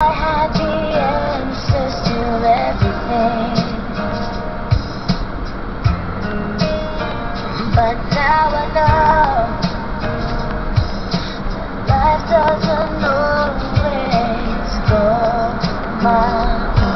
I had the answers to everything But now I know Life doesn't always go my way.